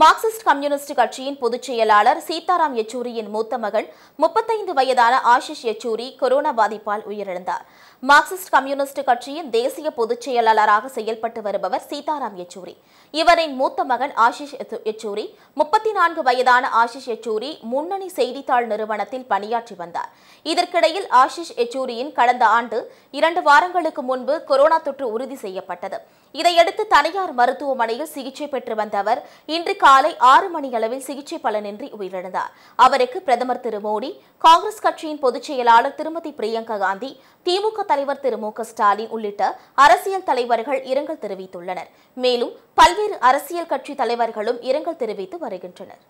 Marxist communist கட்சியின் பொதுச் செயலாளர் சீதாராம் யெச்சூரியின் மூத்த மகள் முப்பத்தைந்து வயதான ஆஷிஷ் யெச்சூரி கொரோனா பாதிப்பால் உயிரிழந்தார். மார்க்சிஸ்ட் கம்யூனிஸ்ட் கட்சியின் தேசிய பொதுச் செயலாளராக செயல்பட்டு வருபவர் சீதாராம் யெச்சூரி. இவரின் மூத்த மகன் ஆஷிஷ் யெச்சூரி முப்பத்தி நான்கு வயதான ஆஷிஷ் யெச்சூரி முன்னணி செய்தித்தாள் நிறுவனத்தில் பணியாற்றி வந்தார். இதற்கிடையில் ஆஷிஷ் யெச்சூரியின் கடந்த ஆண்டு இரண்டு வாரங்களுக்கு முன்பு கொரோனா தொற்று உறுதி செய்யப்பட்டது. இதையடுத்து தனியார் மருத்துவமனையில் சிகிச்சை பெற்று வந்த அவர் இன்று காலை ஆறு மணி அளவில் சிகிச்சை பலனின்றி உயிரிழந்தார். அவருக்கு பிரதமர் திரு மோடி காங்கிரஸ் கட்சியின் பொதுச் செயலாளர் திருமதி பிரியங்கா காந்தி திமுக தலைவர் திரு மு ஸ்டாலின் உள்ளிட்ட அரசியல் தலைவர்கள் இரங்கல் தெரிவித்துள்ளனர். மேலும் பல்வேறு அரசியல் கட்சி தலைவர்களும் இரங்கல் தெரிவித்து வருகின்றனர்.